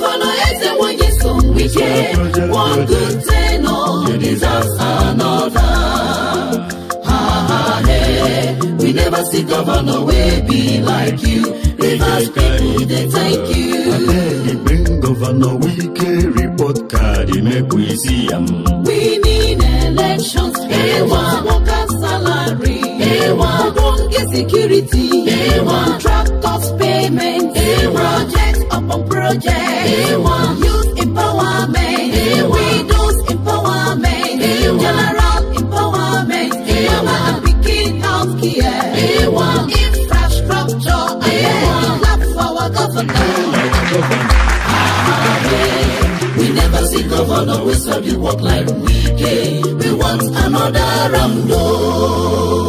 Governor Ezenwo Nyesom Wike, one good tenor deserves another. Ha ha hey, we never see governor wey be like you. Rivers people dey thank you. Abeg bring Governor Wike report card make we see am. Winning elections, A1 workers project, A1 youth empowerment, A1 widows empowerment, A1 general empowerment, A1 mama and pikin health care, A1 infrastructure, A1 clap for our governor. We never see governor we serve the work like we can. We want another round. oh.